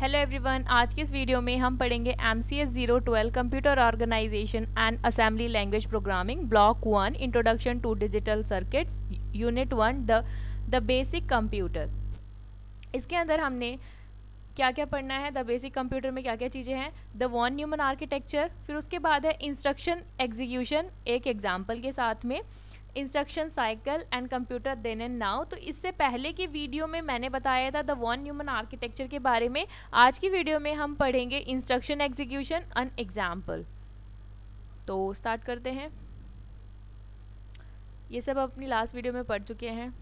Hello everyone आज के इस वीडियो में हम पढ़ेंगे M C S zero twelve computer organisation and assembly language programming block one introduction to digital circuits unit one the the basic computer इसके अंदर हमने क्या क्या पढ़ना है द बेसिक कंप्यूटर में क्या क्या चीज़ें हैं द वन न्यूमन आर्किटेक्चर फिर उसके बाद है इंस्ट्रक्शन एग्जीक्यूशन एक एग्ज़ाम्पल के साथ में instruction cycle and computer then and now. तो इससे पहले की वीडियो में मैंने बताया था द वन ह्यूमन आर्किटेक्चर के बारे में। आज की वीडियो में हम पढ़ेंगे इंस्ट्रक्शन एग्जीक्यूशन एन एग्ज़ाम्पल। तो स्टार्ट करते हैं। ये सब अपनी लास्ट वीडियो में पढ़ चुके हैं।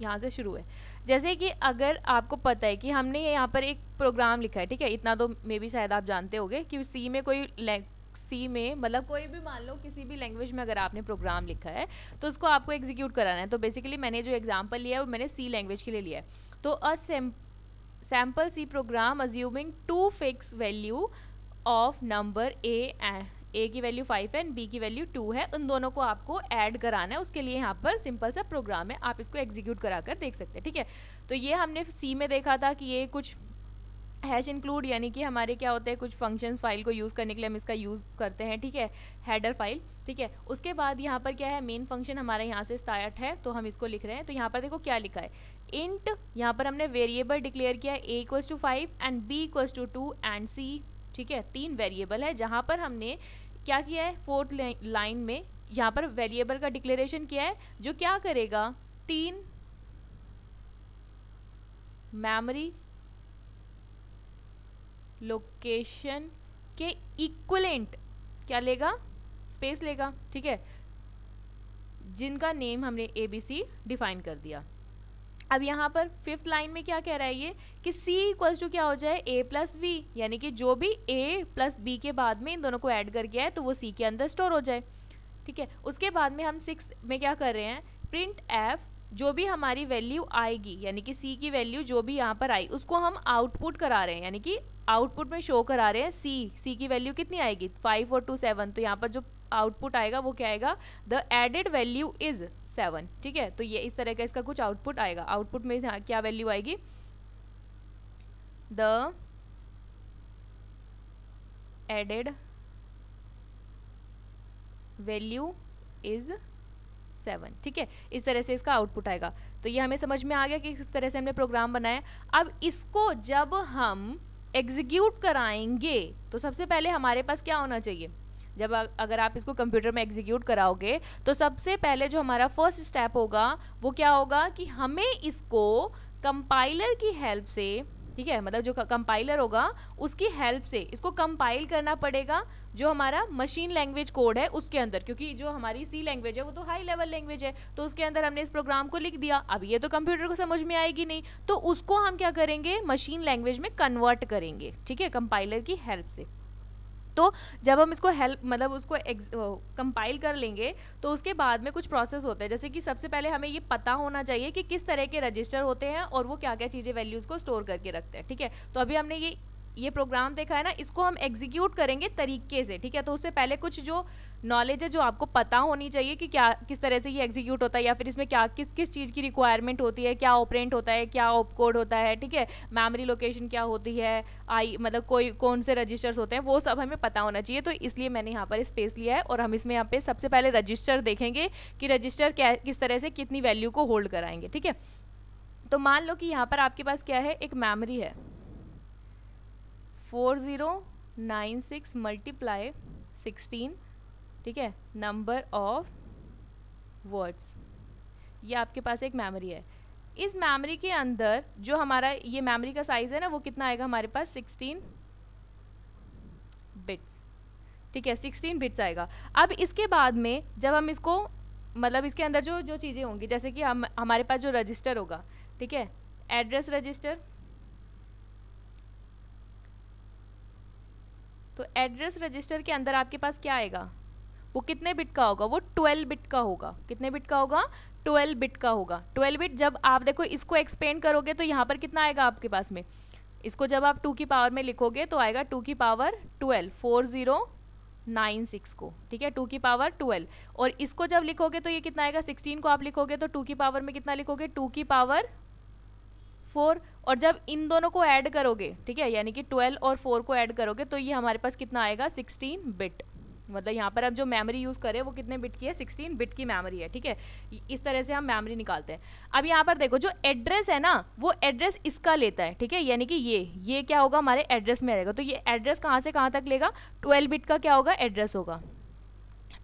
यहाँ से शुरू है। जैसे कि अगर आपको पता है कि हमने यहाँ पर एक प्रोग्राम लिखा है, ठीक है? इतना तो मे भी शायद आप जानते होंगे कि सी में कोई सी में मतलब कोई भी मान लो किसी भी लैंग्वेज में अगर आपने प्रोग्राम लिखा है तो उसको आपको एग्जीक्यूट कराना है। तो बेसिकली मैंने जो एग्ज़ाम्पल लिया है, वो मैंने सी लैंग्वेज के लिए लिया है। तो a sample C program assuming to fix value of number A A की वैल्यू फाइव है एंड बी की वैल्यू टू है, उन दोनों को आपको ऐड कराना है। उसके लिए यहाँ पर सिंपल सा प्रोग्राम है, आप इसको एग्जीक्यूट करा कर देख सकते हैं, ठीक है? तो ये हमने सी में देखा था कि ये कुछ हैश इंक्लूड यानी कि हमारे क्या होते हैं, कुछ फ़ंक्शंस फ़ाइल को यूज़ करने के लिए हम इसका यूज़ करते हैं, ठीक है? हेडर फ़ाइल ठीक है? उसके बाद यहाँ पर क्या है मेन फ़ंक्शन हमारा यहाँ से स्टार्ट है तो हम इसको लिख रहे हैं। तो यहाँ पर देखो क्या लिखा है? इंट यहाँ पर हमने वेरिएबल डिक्लेयर किया है A equals to five and B equals to two and C ठीक है? तीन वेरिएबल है, जहाँ पर हमने क्या किया है फोर्थ लाइन में यहाँ पर वेरिएबल का डिक्लेरेशन किया है, जो क्या करेगा? तीन मेमोरी लोकेशन के इक्वलेंट क्या लेगा? स्पेस लेगा, ठीक है? जिनका नेम हमने ए बी सी डिफाइन कर दिया। अब यहाँ पर फिफ्थ लाइन में क्या कह रहा है ये? कि C इक्वल्स टू क्या हो जाए? A प्लस बी यानी कि जो भी A प्लस बी के बाद में इन दोनों को ऐड कर गया है तो वो C के अंदर स्टोर हो जाए। ठीक है? उसके बाद में हम सिक्स में क्या कर रहे हैं? प्रिंट एफ़ जो भी हमारी वैल्यू आएगी, यानी कि सी की वैल्यू जो भी यहाँ पर आई, उसको हम आउटपुट करा रहे हैं, यानी कि आउटपुट में शो करा रहे हैं सी सी की वैल्यू कितनी आएगी? फाइव और टू सेवन तो यहाँ पर जो आउटपुट आएगा, वो क्या आएगा? The added value is seven ठीक है? तो ये इस तरह का इसका कुछ आउटपुट आएगा। आउटपुट में क्या वैल्यू आएगी? The added value is seven ठीक है? इस तरह से इसका आउटपुट आएगा। तो ये हमें समझ में आ गया कि किस तरह से हमने प्रोग्राम बनाया। अब इसको जब हम एग्जीक्यूट कराएँगे तो सबसे पहले हमारे पास क्या होना चाहिए? जब अगर आप इसको कंप्यूटर में एग्जीक्यूट कराओगे तो सबसे पहले जो हमारा फ़र्स्ट स्टेप होगा, वो क्या होगा कि हमें इसको कंपाइलर की हेल्प से ठीक है? मतलब जो कंपाइलर होगा, उसकी हेल्प से, इसको कंपाइल करना पड़ेगा, जो हमारा मशीन लैंग्वेज कोड है, उसके अंदर। क्योंकि जो हमारी सी लैंग्वेज है, वो तो हाई लेवल लैंग्वेज है तो उसके अंदर हमने इस प्रोग्राम को लिख दिया। अब ये तो कंप्यूटर को समझ में आएगी नहीं। तो उसको हम क्या करेंगे? मशीन लैंग्वेज में कन्वर्ट करेंगे, ठीक है? कंपाइलर की हेल्प से। तो जब हम इसको हेल्प मतलब उसको कंपाइल कर लेंगे तो उसके बाद में कुछ प्रोसेस होते हैं। जैसे कि सबसे पहले हमें ये पता होना चाहिए कि किस तरह के रजिस्टर होते हैं और वो क्या क्या चीज़ें वैल्यूज़ को स्टोर करके रखते हैं, ठीक है? तो अभी हमने ये ये प्रोग्राम देखा है ना, इसको हम एग्जीक्यूट करेंगे तरीके से, ठीक है? तो उससे पहले कुछ जो नॉलेज है, जो आपको पता होनी चाहिए कि क्या, किस तरह से ये एग्जीक्यूट होता है या फिर इसमें क्या, किस किस चीज़ की रिक्वायरमेंट होती है, क्या ऑपरेंट होता है, क्या ऑप कोड होता है, ठीक है? मेमोरी लोकेशन क्या होती है आई मतलब कोई, कौन से रजिस्टर्स होते हैं, वो सब हमें पता होना चाहिए तो इसलिए मैंने यहाँ पर स्पेस लिया है और हम इसमें यहाँ पे सबसे पहले रजिस्टर देखेंगे कि रजिस्टर क्या, किस तरह से कितनी वैल्यू को होल्ड कराएँगे, ठीक है? तो मान लो कि यहाँ पर आपके पास क्या है, एक मेमोरी है। Four zero nine six multiply sixteen, ठीक है, नंबर ऑफ़ वर्ड्स। ये आपके पास एक मेमोरी है। इस मेमोरी के अंदर जो हमारा ये मेमोरी का साइज़ है ना, वो कितना आएगा हमारे पास? सिक्सटीन बिट्स ठीक है, सिक्सटीन बिट्स आएगा। अब इसके बाद में जब हम इसको मतलब इसके अंदर जो जो चीज़ें होंगी, जैसे कि हम, हमारे पास जो रजिस्टर होगा, ठीक है एड्रेस रजिस्टर तो एड्रेस रजिस्टर के अंदर आपके पास क्या आएगा? वो कितने बिट का होगा? वो ट्वेल्व बिट का होगा। कितने बिट का होगा? ट्वेल्व बिट का होगा। ट्वेल्व बिट जब आप देखो इसको एक्सपेंड करोगे तो यहाँ पर कितना आएगा आपके पास में? इसको जब आप टू की पावर में लिखोगे तो आएगा टू की power twelve four zero nine six को। ठीक है? टू की पावर ट्वेल्व और इसको जब लिखोगे तो ये कितना आएगा? सिक्सटीन को आप लिखोगे तो टू की पावर में कितना लिखोगे? टू की पावर फोर और जब इन दोनों को ऐड करोगे, ठीक है, यानी कि ट्वेल्व और फोर को ऐड करोगे तो ये हमारे पास कितना आएगा? सिक्सटीन बिट मतलब यहाँ पर अब जो मेमोरी यूज़ करें, वो कितने बिट की है? 16 बिट की मेमोरी है, ठीक है? इस तरह से हम मेमोरी निकालते हैं। अब यहाँ पर देखो, जो एड्रेस है ना, वो एड्रेस इसका लेता है, ठीक है? यानी कि ये ये क्या होगा? हमारे एड्रेस में रहेगा। तो ये एड्रेस कहाँ से कहाँ तक लेगा? ट्वेल्व बिट का क्या होगा? एड्रेस होगा।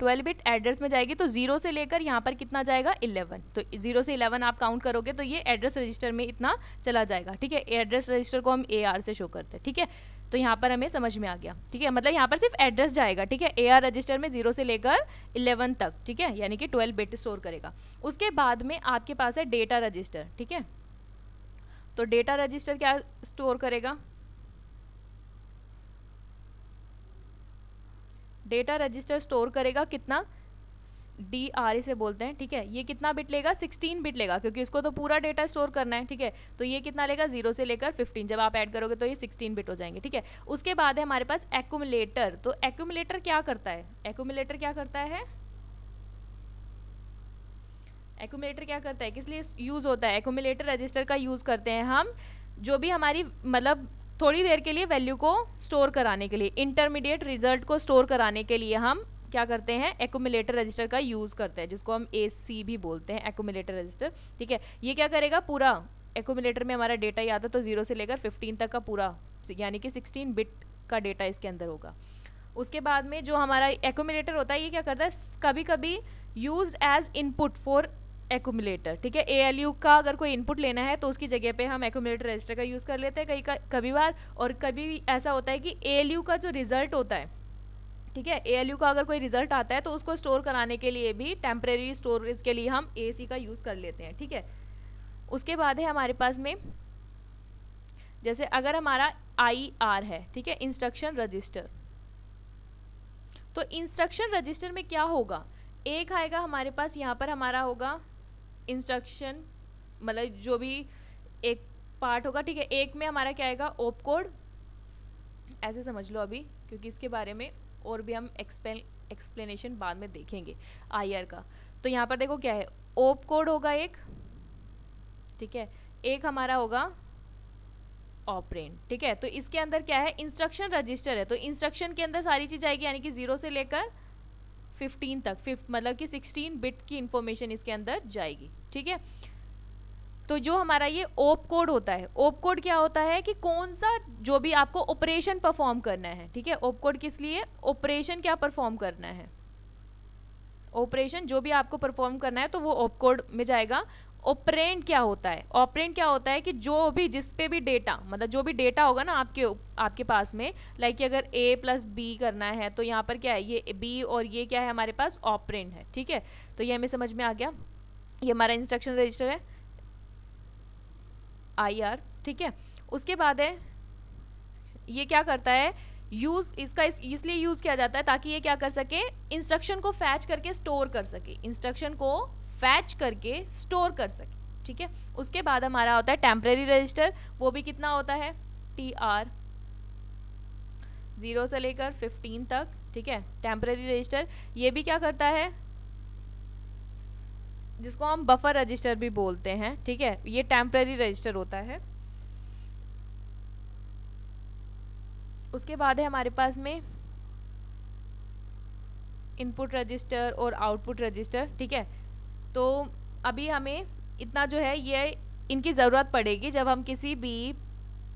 ट्वेल्व बिट एड्रेस में जाएगी तो ज़ीरो से लेकर यहाँ पर कितना जाएगा? इलेवन। तो ज़ीरो से इलेवन आप काउंट करोगे तो ये एड्रेस रजिस्टर में इतना चला जाएगा, ठीक है? एड्रेस रजिस्टर को हम ए आर से शो करते हैं, ठीक है? तो यहाँ पर हमें समझ में आ गया, ठीक है? मतलब यहाँ पर सिर्फ़ एड्रेस जाएगा, ठीक है? ए आर रजिस्टर में ज़ीरो से लेकर इलेवन तक, ठीक है? यानी कि ट्वेल्व बिट स्टोर करेगा। उसके बाद में आपके पास है डेटा रजिस्टर, ठीक है? तो डेटा रजिस्टर क्या स्टोर करेगा? डेटा रजिस्टर स्टोर करेगा कितना? डी आर इसे बोलते हैं, ठीक है? ये कितना बिट लेगा? 16 बिट लेगा, क्योंकि इसको तो पूरा डेटा स्टोर करना है, ठीक है? तो ये कितना लेगा? ज़ीरो से लेकर 15 जब आप ऐड करोगे तो ये 16 बिट हो जाएँगे, ठीक है? उसके बाद है हमारे पास एक्यूमुलेटर तो एक्यूमुलेटर क्या करता है? एक्यूमुलेटर क्या करता है? एक्यूमुलेटर क्या करता है? किस लिए यूज़ होता है? एक्यूमुलेटर रजिस्टर का यूज़ करते हैं हम। जो भी हमारी मतलब थोड़ी देर के लिए वैल्यू को स्टोर कराने के लिए इंटरमीडिएट रिज़ल्ट को स्टोर कराने के लिए हम क्या करते हैं? एकुमुलेटर रजिस्टर का यूज़ करते हैं, जिसको हम ए सी भी बोलते हैं एकुमुलेटर रजिस्टर ठीक है? ये क्या करेगा? पूरा एकुमुलेटर में हमारा डेटा है तो ज़ीरो से लेकर फिफ्टीन तक का पूरा, यानी कि सिक्सटीन बिट का डेटा इसके अंदर होगा। उसके बाद में जो हमारा एकुमुलेटर होता है, ये क्या करता है? कभी कभी use as input for accumulator ठीक है? ए एल यू का अगर कोई इनपुट लेना है तो उसकी जगह पे हम एकुमुलेटर रजिस्टर का यूज़ कर लेते हैं कई कभी बार। और कभी ऐसा होता है कि ए एल यू का जो रिज़ल्ट होता है, ठीक है? ए एल यू का अगर कोई रिज़ल्ट आता है तो उसको स्टोर कराने के लिए भी टेम्प्रेरी स्टोरेज के लिए हम ए सी का यूज़ कर लेते हैं, ठीक है? उसके बाद है हमारे पास में, जैसे अगर हमारा आई आर है, ठीक है? इंस्ट्रक्शन रजिस्टर तो इंस्ट्रक्शन रजिस्टर में क्या होगा? एक आएगा हमारे पास, यहाँ पर हमारा होगा इंस्ट्रक्शन मतलब जो भी एक पार्ट होगा, ठीक है, एक में हमारा क्या आएगा ओप कोड ऐसे समझ लो अभी, क्योंकि इसके बारे में और भी हम एक्सप्लेन एक्सप्लेनेशन बाद में देखेंगे आईआर का। तो यहाँ पर देखो क्या है ओप कोड होगा एक, ठीक है, एक हमारा होगा ऑपरेंट ठीक है तो इसके अंदर क्या है इंस्ट्रक्शन रजिस्टर है तो इंस्ट्रक्शन के अंदर सारी चीज़ आएगी, यानी कि ज़ीरो से लेकर फिफ्टीन तक फिफ्थ मतलब कि सिक्सटीन बिट की इंफॉर्मेशन इसके अंदर जाएगी, ठीक है? तो जो हमारा ये ओप कोड होता है ओप कोड क्या होता है कि कौन सा जो भी आपको ऑपरेशन परफॉर्म करना है, ठीक है? ओप कोड किस लिए? ऑपरेशन क्या परफॉर्म करना है? ऑपरेशन जो भी आपको परफॉर्म करना है तो वो ओप कोड में जाएगा। ऑपरेंट क्या होता है? ऑपरेंट क्या होता है कि जो भी जिस पे भी डेटा मतलब जो भी डेटा होगा ना आपके आपके पास में लाइक कि अगर ए प्लस बी करना है तो यहाँ पर क्या है? ये बी और ये क्या है हमारे पास? ऑपरेंट है ठीक है? तो ये हमें समझ में आ गया? ये हमारा इंस्ट्रक्शन रजिस्टर है। आई आर ठीक है? उसके बाद है ये क्या करता है? यूज़ इसका इस, इसलिए यूज़ किया जाता है ताकि ये क्या कर सके? इंस्ट्रक्शन को फैच करके स्टोर कर सके। इंस्ट्रक्शन को फैच करके स्टोर कर सके, ठीक है? उसके बाद हमारा होता है टेम्प्रेरी रजिस्टर वो भी कितना होता है? टी आर ज़ीरो से लेकर फिफ्टीन तक, ठीक है? टेम्प्रेरी रजिस्टर ये भी क्या करता है? जिसको हम बफर रजिस्टर भी बोलते हैं, ठीक है? ये टेम्प्रेरी रजिस्टर होता है। उसके बाद है हमारे पास में इनपुट रजिस्टर और आउटपुट रजिस्टर ठीक है? तो अभी हमें इतना जो है, ये इनकी ज़रूरत पड़ेगी जब हम किसी भी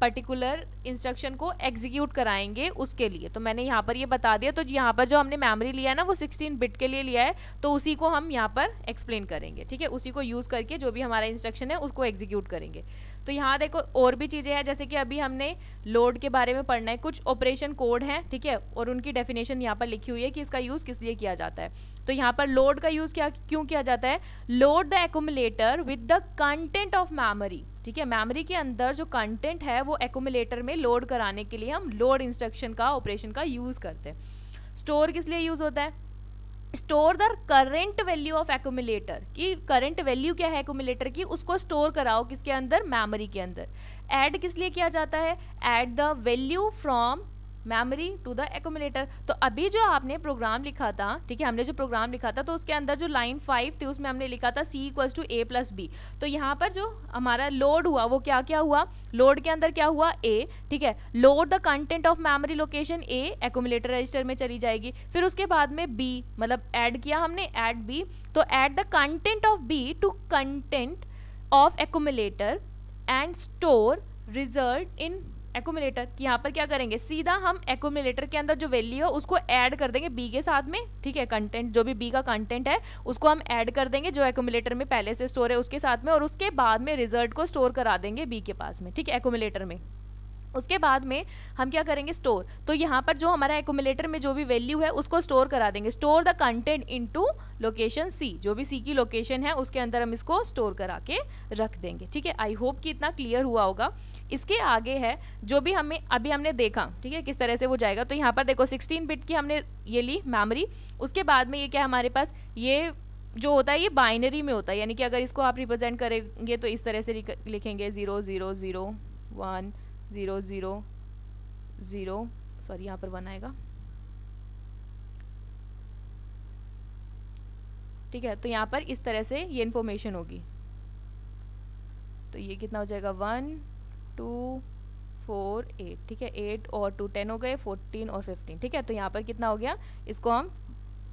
पर्टिकुलर इंस्ट्रक्शन को एग्जीक्यूट कराएँगे उसके लिए। तो मैंने यहाँ पर ये बता दिया। तो यहाँ पर जो हमने मेमोरी लिया है ना, वो 16 बिट के लिए लिया है तो उसी को हम यहाँ पर एक्सप्लेन करेंगे, ठीक है? उसी को यूज़ करके जो भी हमारा इंस्ट्रक्शन है, उसको एग्जीक्यूट करेंगे। तो यहाँ देखो, और भी चीज़ें हैं, जैसे कि अभी हमने लोड के बारे में पढ़ना है। कुछ ऑपरेशन कोड हैं, ठीक है? और उनकी डेफिनेशन यहाँ पर लिखी हुई है कि इसका यूज़ किस लिए किया जाता है। तो यहाँ पर लोड का यूज़ क्या, क्यों किया जाता है? Load the accumulator with the content of memory ठीक है मेमोरी के अंदर जो कंटेंट है, वो एकोमुलेटर में लोड कराने के लिए हम लोड इंस्ट्रक्शन का ऑपरेशन का यूज़ करते हैं। स्टोर किस लिए यूज़ होता है? Store the current value of accumulator कि करंट वैल्यू क्या है एक्यूमुलेटर की? उसको स्टोर कराओ किसके अंदर? मेमोरी के अंदर. ऐड किस लिए किया जाता है? Add the value from memory to the accumulator तो अभी जो आपने प्रोग्राम लिखा था, ठीक है, हमने जो प्रोग्राम लिखा था तो उसके अंदर जो लाइन फाइव थी, उसमें हमने लिखा था C equals to A plus B तो यहाँ पर जो हमारा लोड हुआ, वो क्या क्या हुआ? लोड के अंदर क्या हुआ? ए ठीक है? Load the content of memory location A accumulator register में चली जाएगी। फिर उसके बाद में बी मतलब ऐड किया हमने ऐड बी तो add the content of B to content of accumulator and store result in accumulator कि यहाँ पर क्या करेंगे? सीधा हम एक्यूमुलेटर के अंदर जो वैल्यू है, उसको ऐड कर देंगे बी के साथ में, ठीक है? कंटेंट जो भी बी का कंटेंट है, उसको हम ऐड कर देंगे जो एक्यूमुलेटर में पहले से स्टोर है उसके साथ में, और उसके बाद में रिज़ल्ट को स्टोर करा देंगे बी के पास में, ठीक है? एक्यूमुलेटर में। उसके बाद में हम क्या करेंगे? स्टोर तो यहाँ पर जो हमारा एक्यूमुलेटर में जो भी वैल्यू है, उसको स्टोर करा देंगे। Store the content into location C जो भी सी की लोकेशन है, उसके अंदर हम इसको स्टोर करा के रख देंगे, ठीक है? आई होप कि इतना क्लियर हुआ होगा। इसके आगे है, जो भी हमें, अभी हमने देखा, ठीक है, किस तरह से वो जाएगा। तो यहाँ पर देखो 16 बिट की हमने ये ली मेमोरी उसके बाद में ये क्या हमारे पास? ये जो होता है, ये बाइनरी में होता है। यानी कि अगर इसको आप रिप्रेजेंट करेंगे तो इस तरह से लिखेंगे zero zero zero one zero zero zero sorry यहाँ पर वन आएगा। ठीक है तो यहाँ पर इस तरह से ये इन्फॉर्मेशन होगी। तो ये कितना हो जाएगा? वन टू, फोर, एट, ठीक है? एट और टू, टेन हो गए, फोर्टीन और फिफ्टीन, ठीक है? तो यहाँ पर कितना हो गया? इसको हम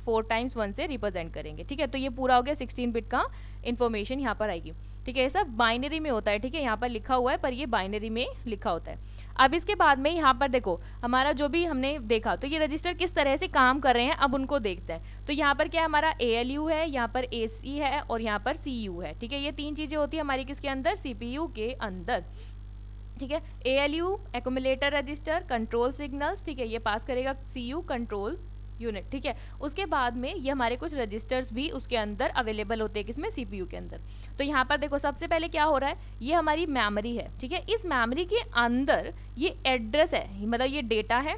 फोर टाइम्स वन से रिप्रेजेंट करेंगे, ठीक है? तो ये पूरा हो गया सिक्सटीन बिट का इन्फॉर्मेशन यहाँ पर आएगी, ठीक है? ये सब बाइनरी में होता है, ठीक है? यहाँ पर लिखा हुआ है, पर ये बाइनरी में लिखा होता है। अब इसके बाद में यहाँ पर देखो, हमारा जो भी हमने देखा तो ये रजिस्टर किस तरह से काम कर रहे हैं, अब उनको देखते हैं। तो यहाँ पर क्या हमारा ए एल यू है, यहाँ पर ए सी है और यहाँ पर सी यू है, ठीक है? ये तीन चीज़ें होती है हमारी किसके अंदर? सी पी यू के अंदर। ठीक है? A L U accumulator register control signals ठीक है? ये पास करेगा सी यू कंट्रोल यूनिट ठीक है? उसके बाद में ये हमारे कुछ रजिस्टर्स भी उसके अंदर अवेलेबल होते हैं, किसमें? सीपीयू के अंदर। तो यहाँ पर देखो, सबसे पहले क्या हो रहा है? ये हमारी मेमोरी है, ठीक है? इस मेमोरी के अंदर ये एड्रेस है मतलब ये डेटा है,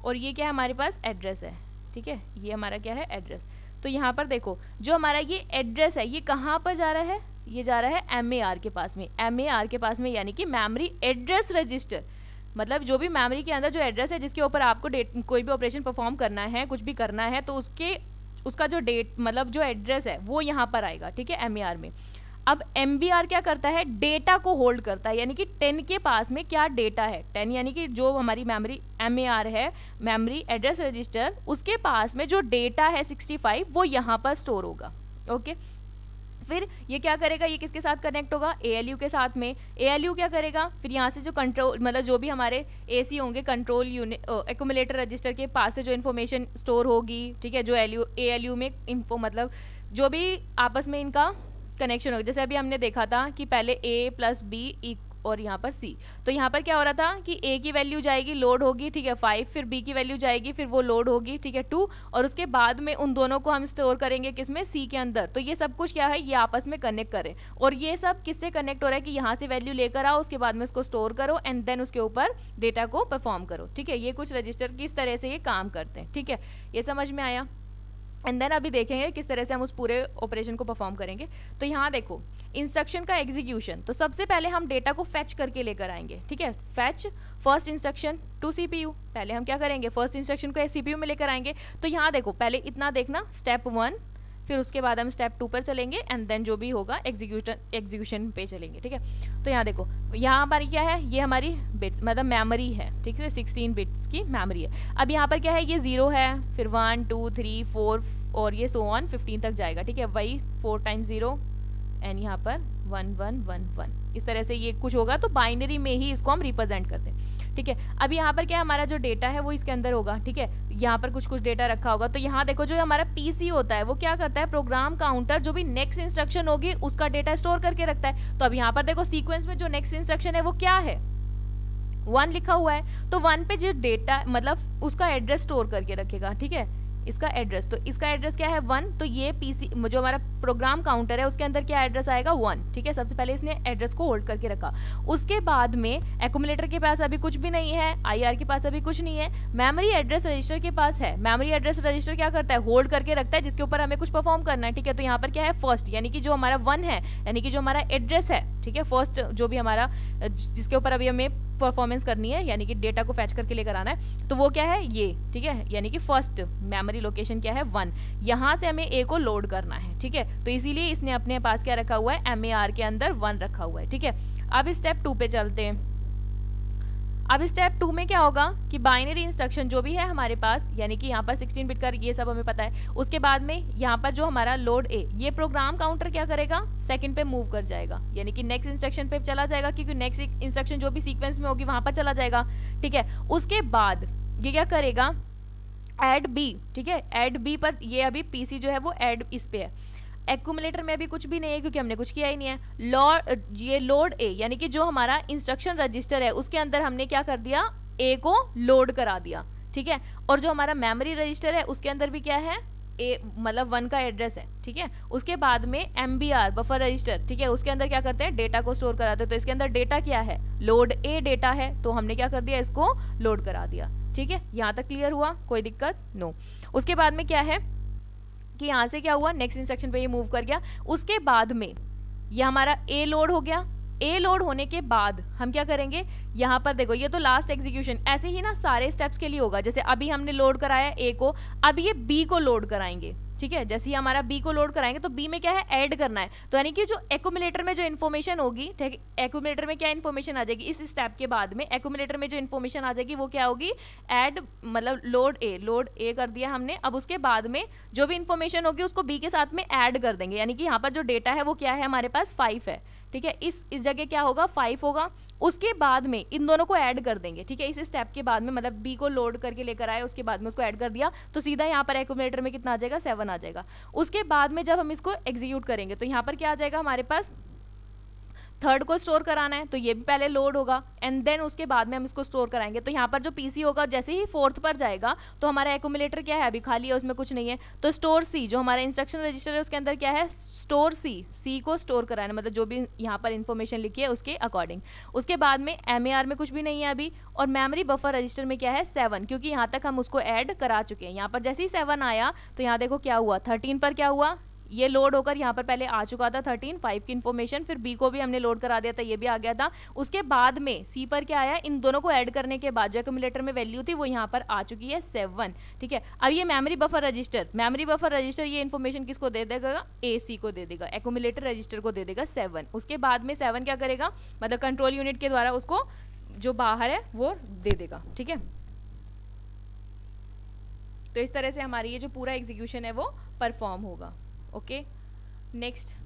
और ये क्या है हमारे पास? एड्रेस है, ठीक है? ये हमारा क्या है? एड्रेस तो यहाँ पर देखो, जो हमारा ये एड्रेस है, ये कहाँ पर जा रहा है? ये जा रहा है एमएआर के पास में। एमएआर के पास में यानी कि मेमोरी एड्रेस रजिस्टर मतलब जो भी मेमोरी के अंदर जो एड्रेस है, जिसके ऊपर आपको डेट कोई भी ऑपरेशन परफॉर्म करना है, कुछ भी करना है तो उसके, उसका जो डेट मतलब जो एड्रेस है, वो यहाँ पर आएगा, ठीक है एमएआर में। अब एमबीआर क्या करता है? डेटा को होल्ड करता है। यानी कि टेन के पास में क्या डेटा है? टेन यानी कि जो हमारी मेमोरी एम है मेमोरी एड्रेस रजिस्टर उसके पास में जो डेटा है 65 वो यहाँ पर स्टोर होगा ओके फिर ये क्या करेगा? ये किसके साथ कनेक्ट होगा? ए के साथ में। ए क्या करेगा? फिर यहाँ से जो कंट्रोल मतलब जो भी हमारे एसी होंगे कंट्रोल यूनिट एकोमुलेटर रजिस्टर के पास से जो इन्फॉर्मेशन स्टोर होगी, ठीक है? जो L U A L U में इन्फो मतलब जो भी आपस में इनका कनेक्शन होगा। जैसे अभी हमने देखा था कि पहले ए प्लस बी और यहाँ पर सी तो यहाँ पर क्या हो रहा था कि ए की वैल्यू जाएगी लोड होगी, ठीक है फाइव फिर बी की वैल्यू जाएगी, फिर वो लोड होगी, ठीक है टू और उसके बाद में उन दोनों को हम स्टोर करेंगे किसमें सी के अंदर. तो ये सब कुछ क्या है? ये आपस में कनेक्ट करें. और ये सब किससे कनेक्ट हो रहा है कि यहाँ से वैल्यू लेकर आओ, उसके बाद में उसको स्टोर करो एंड देन उसके ऊपर डेटा को परफॉर्म करो. ठीक है, ये कुछ रजिस्टर किस तरह से ये काम करते हैं. ठीक है, ये समझ में आया? एंड देन अभी देखेंगे किस तरह से हम उस पूरे ऑपरेशन को परफॉर्म करेंगे। तो यहाँ देखो इंस्ट्रक्शन का एग्जीक्यूशन तो सबसे पहले हम डेटा को फैच करके लेकर आएँगे, ठीक है? Fetch first instruction to CPU पहले हम क्या करेंगे? फ़र्स्ट इंस्ट्रक्शन को सीपीयू में लेकर आएँगे। तो यहाँ देखो, पहले इतना देखना स्टेप वन फिर उसके बाद हम स्टेप टू पर चलेंगे एंड देन जो भी होगा एग्जीक्यूशन एग्जीक्यूशन पे चलेंगे, ठीक है? तो यहाँ देखो, यहाँ हमारी क्या है? ये हमारी बिट्स मतलब मेमोरी है, ठीक है? सिक्सटीन बिट्स की मेमोरी है। अब यहाँ पर क्या है? ये ज़ीरो है, फिर वन टू थ्री फोर और ये सो वन फिफ्टीन तक जाएगा, ठीक है? वही फोर टाइम ज़ीरो एंड यहाँ पर वन वन वन वन इस तरह से ये कुछ होगा तो बाइनरी में ही इसको हम रिप्रेजेंट करते हैं, ठीक है? अब यहाँ पर क्या हमारा जो डेटा है, वो इसके अंदर होगा, ठीक है? यहाँ पर कुछ कुछ डेटा रखा होगा। तो यहाँ देखो, जो हमारा पीसी होता है, वो क्या करता है? प्रोग्राम काउंटर जो भी नेक्स्ट इंस्ट्रक्शन होगी, उसका डेटा स्टोर करके रखता है। तो अब यहाँ पर देखो सीक्वेंस में जो नेक्स्ट इंस्ट्रक्शन है, वो क्या है? वन लिखा हुआ है। तो वन पे जो डेटा मतलब उसका एड्रेस स्टोर करके रखेगा, ठीक है? इसका एड्रेस तो इसका एड्रेस क्या है? वन तो ये पीसी जो हमारा प्रोग्राम काउंटर है, उसके अंदर क्या एड्रेस आएगा? वन ठीक है? सबसे पहले इसने एड्रेस को होल्ड करके रखा। उसके बाद में एक्यूमुलेटर के पास अभी कुछ भी नहीं है आईआर के पास अभी कुछ नहीं है मेमोरी एड्रेस रजिस्टर के पास है। मेमोरी एड्रेस रजिस्टर क्या करता है? होल्ड करके रखता है, जिसके ऊपर हमें कुछ परफॉर्म करना है। ठीक है? तो यहाँ पर क्या है? फ़र्स्ट यानी कि जो हमारा वन है, यानी कि जो हमारा एड्रेस है, ठीक है? फ़र्स्ट जो भी हमारा, जिसके ऊपर अभी हमें परफॉर्मेंस करनी है, यानी कि डेटा को फैच करके लेकर आना है तो वो क्या है? ये, ठीक है? यानी कि फ़र्स्ट मेमोरी लोकेशन क्या है? वन यहाँ से हमें ए को लोड करना है, ठीक है? तो इसीलिए इसने अपने पास क्या रखा हुआ है? एम के अंदर वन रखा हुआ है, ठीक है? अब स्टेप टू पे चलते हैं। अब स्टेप टू में क्या होगा कि बाइनरी इंस्ट्रक्शन जो भी है हमारे पास, यानी कि यहाँ पर 16 बिट का ये सब हमें पता है, उसके बाद में यहाँ पर जो हमारा लोड ए ये प्रोग्राम काउंटर क्या करेगा? सेकंड पे मूव कर जाएगा। यानी कि नेक्स्ट इंस्ट्रक्शन पे चला जाएगा, क्योंकि नेक्स्ट इंस्ट्रक्शन जो भी सीक्वेंस में होगी, वहाँ पर चला जाएगा। ठीक है? उसके बाद ये क्या करेगा? एड बी ठीक है? एड बी पर ये अभी पीसी जो है, वो एड इस पे है। एक्यूमुलेटर में अभी कुछ भी नहीं है क्योंकि हमने कुछ किया ही नहीं है। लॉड ये लोड ए यानी कि जो हमारा इंस्ट्रक्शन रजिस्टर है, उसके अंदर हमने क्या कर दिया? ए को लोड करा दिया, ठीक है? और जो हमारा मेमोरी रजिस्टर है, उसके अंदर भी क्या है? ए मतलब वन का एड्रेस है, ठीक है? उसके बाद में M B R buffer register ठीक है? उसके अंदर क्या करते हैं? डेटा को स्टोर कराते हैं। तो इसके अंदर डेटा क्या है? लोड ए डेटा है तो हमने क्या कर दिया? इसको लोड करा दिया, ठीक है? यहाँ तक क्लियर हुआ? कोई दिक्कत? नो उसके बाद में क्या है? कि यहाँ से क्या हुआ? नेक्स्ट इंस्ट्रक्शन पे ये मूव कर गया। उसके बाद में ये हमारा ए लोड हो गया। ए लोड होने के बाद हम क्या करेंगे? यहाँ पर देखो, ये तो लास्ट एग्जीक्यूशन ऐसे ही ना सारे स्टेप्स के लिए होगा। जैसे अभी हमने लोड कराया ए को अब ये बी को लोड कराएँगे। ठीक है, जैसे ही हमारा बी को लोड कराएँगे तो बी में क्या है? ऐड करना है। तो यानी कि जो एकोमुलेटर में जो इन्फॉर्मेशन होगी, ठीक है एकोमुलेटर में क्या इन्फॉर्मेशन आ जाएगी? इस स्टेप के बाद में एकोमुलेटर में जो इन्फॉर्मेशन आ जाएगी, वो क्या होगी? ऐड मतलब लोड ए लोड ए कर दिया हमने। अब उसके बाद में जो भी इन्फॉर्मेशन होगी, उसको बी के साथ में ऐड कर देंगे। यानी कि यहाँ पर जो डेटा है, वो क्या है? हमारे पास फाइव है। ठीक है, इस इस जगह क्या होगा? फाइव होगा। उसके बाद में इन दोनों को ऐड कर देंगे, ठीक है? इस स्टेप के बाद में मतलब बी को लोड करके लेकर आए, उसके बाद में उसको ऐड कर दिया तो सीधा यहाँ पर एकोमिनेटर में कितना आ जाएगा? सेवन आ जाएगा। उसके बाद में जब हम इसको एग्जीक्यूट करेंगे तो यहाँ पर क्या आ जाएगा? हमारे पास थर्ड को स्टोर कराना है तो ये भी पहले लोड होगा एंड देन उसके बाद में हम इसको स्टोर कराएँगे। तो यहाँ पर जो पीसी होगा, जैसे ही फोर्थ पर जाएगा तो हमारा एकोमुलेटर क्या है? अभी खाली है, उसमें कुछ नहीं है। तो स्टोर सी जो हमारा इंस्ट्रक्शन रजिस्टर है, उसके अंदर क्या है? स्टोर सी सी को स्टोर कराना मतलब जो भी यहाँ पर इन्फॉर्मेशन लिखी है, उसके अकॉर्डिंग उसके बाद में एमएआर में कुछ भी नहीं है अभी, और मेमोरी बफर रजिस्टर में क्या है? सेवन क्योंकि यहाँ तक हम उसको ऐड करा चुके हैं। यहाँ पर जैसे ही सेवन आया तो यहाँ देखो क्या हुआ? थर्टीन पर क्या हुआ? ये लोड होकर यहाँ पर पहले आ चुका था थर्टीन फाइव की इन्फॉर्मेशन फिर बी को भी हमने लोड करा दिया था, ये भी आ गया था। उसके बाद में सी पर क्या आया? इन दोनों को ऐड करने के बाद जो एकमुलेटर में वैल्यू थी, वो यहाँ पर आ चुकी है सेवन ठीक है? अब ये memory buffer register memory buffer register ये इन्फॉर्मेशन किसको दे देगा? ए सी को दे देगा एकमुलेटर रजिस्टर को दे देगा सेवन उसके बाद में सेवन क्या करेगा? मतलब कंट्रोल यूनिट के द्वारा उसको जो बाहर है, वो दे देगा, ठीक है? तो इस तरह से हमारी ये जो पूरा एग्जीक्यूशन है, वो परफॉर्म होगा। ओके? नेक्स्ट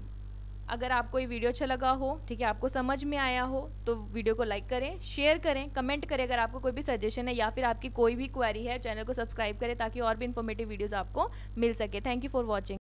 अगर आपको ये वीडियो अच्छा लगा हो, ठीक है, आपको समझ में आया हो तो वीडियो को लाइक करें शेयर करें कमेंट करें अगर आपको कोई भी सजेशन है या फिर आपकी कोई भी क्वारी है, चैनल को सब्सक्राइब करें ताकि और भी इन्फॉर्मेटिव वीडियोज़ आपको मिल सके। Thank you for watching